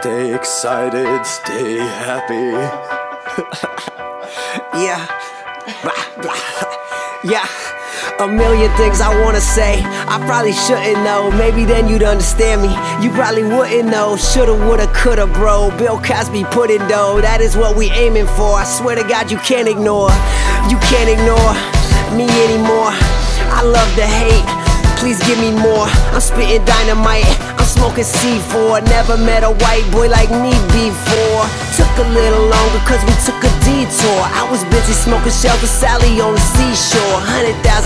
Stay excited, stay happy. Yeah. Blah, blah. Yeah. A million things I wanna say. I probably shouldn't know. Maybe then you'd understand me. You probably wouldn't know. Shoulda, woulda, coulda, bro. Bill Cosby put in dough. That is what we aiming for. I swear to God, you can't ignore. You can't ignore me anymore. I love the hate. Please give me more. I'm spitting dynamite. I'm smoking C4. Never met a white boy like me before. Took a little longer cause we took a detour. I was busy smoking with Sally on the seashore.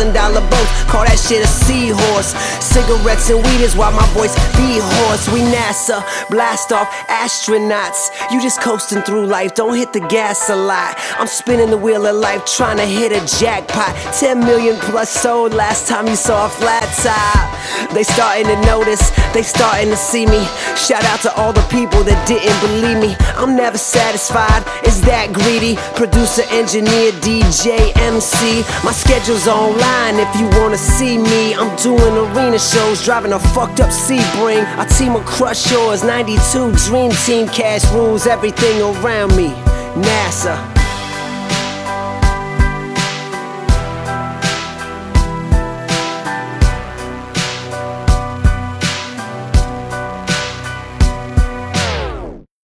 Thousand dollar boats, call that shit a seahorse. Cigarettes and weed is why my voice be hoarse. We NASA, blast off astronauts. You just coasting through life, don't hit the gas a lot. I'm spinning the wheel of life, trying to hit a jackpot. 10 million plus sold last time you saw a flat top. They starting to notice, they starting to see me. Shout out to all the people that didn't believe me. I'm never satisfied, it's that greedy. Producer, engineer, DJ, MC. My schedule's online if you wanna see me. I'm doing arena shows, driving a fucked up Sebring. A team will crush yours, 92 Dream Team, cash rules everything around me. NASA.